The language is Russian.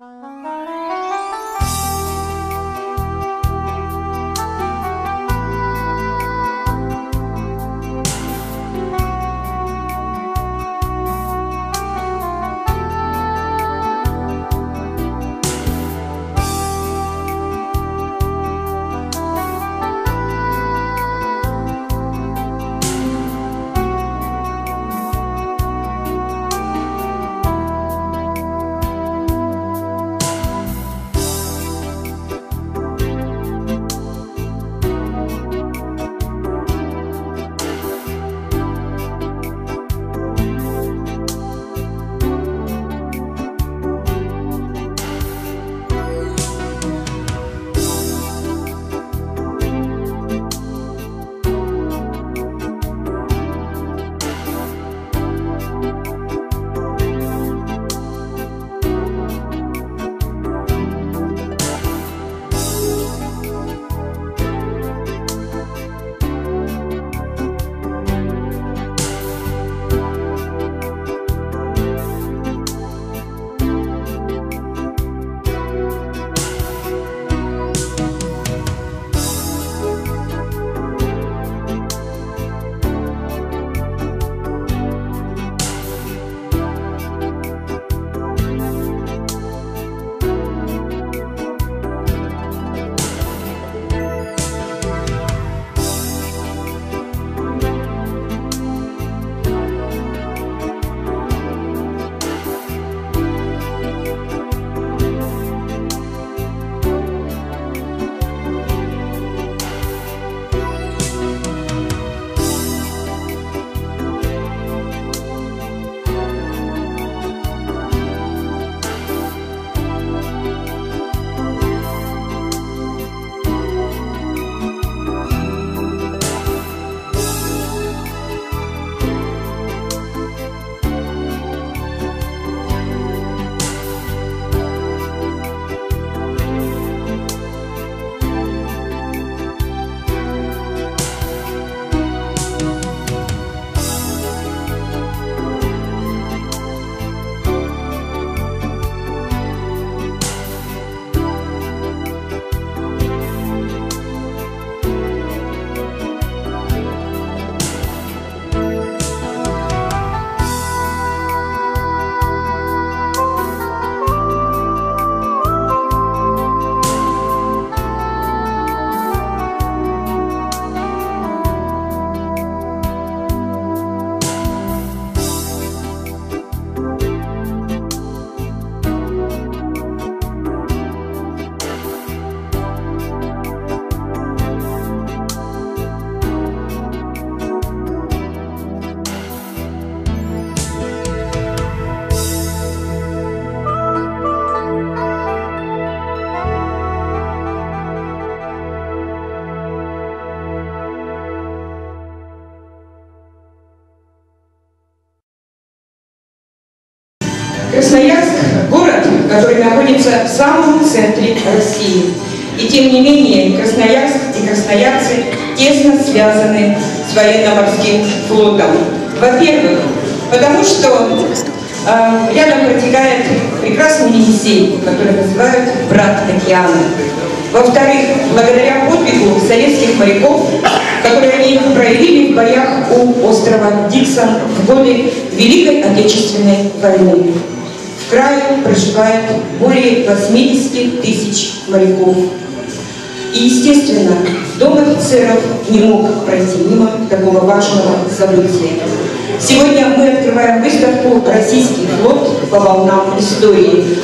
Uh... Красноярск – город, который находится в самом центре России. И тем не менее Красноярск и красноярцы тесно связаны с военно-морским флотом. Во-первых, потому что э, рядом протекает прекрасный Енисей, который называют «Брат океана». Во-вторых, благодаря подвигу советских моряков, которые они проявили в боях у острова Диксон в годы Великой Отечественной войны. В крае проживает более 80 тысяч моряков. И, естественно, Дом офицеров не мог пройти мимо такого важного события. Сегодня мы открываем выставку «Российский флот по волнам истории».